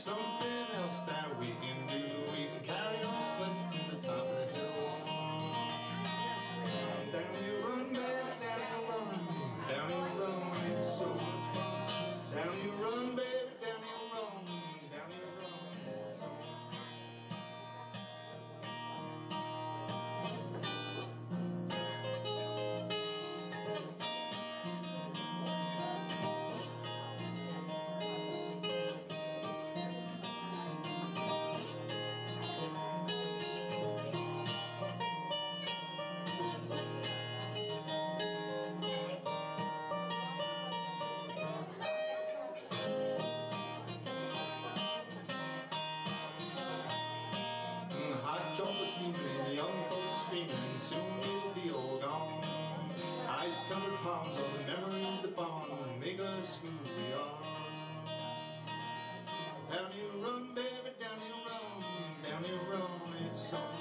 something else that we ice-covered palms All the memories that bond Make us who we are. Down you run, baby, down you run Down you run, it's on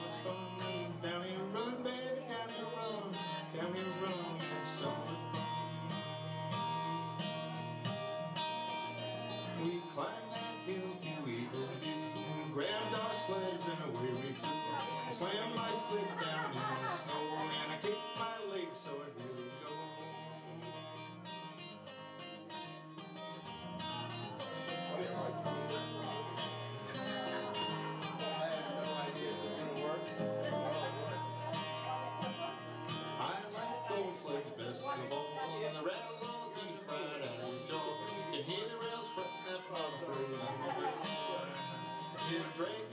Drake.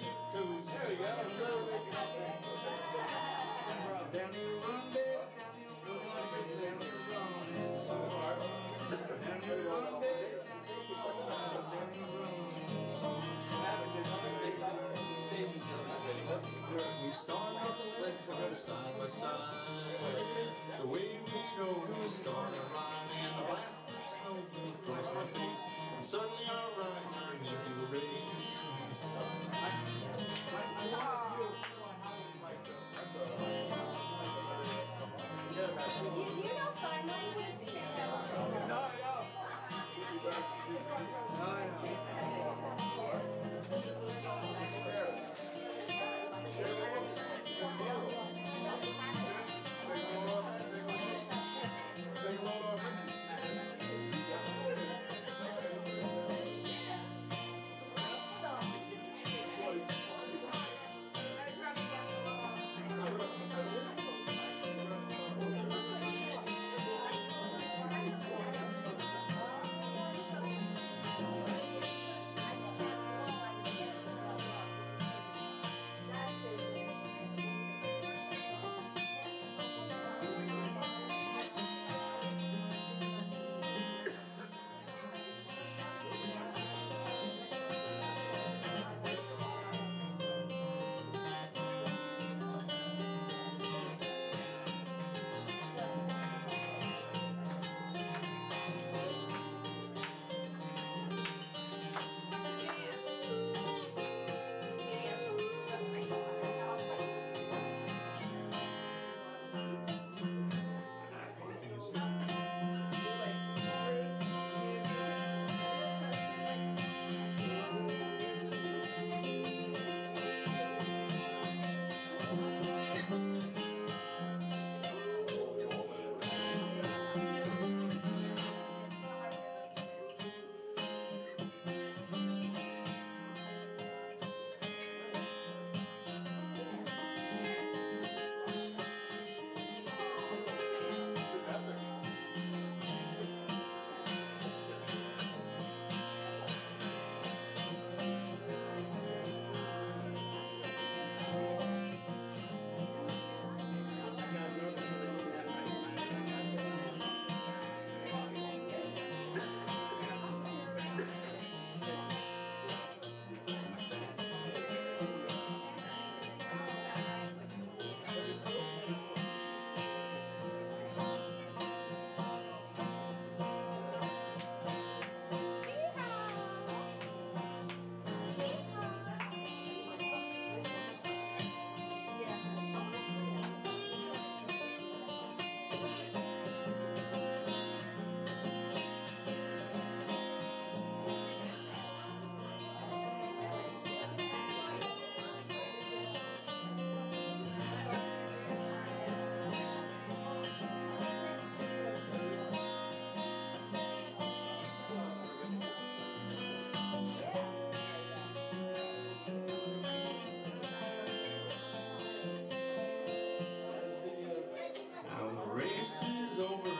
Over.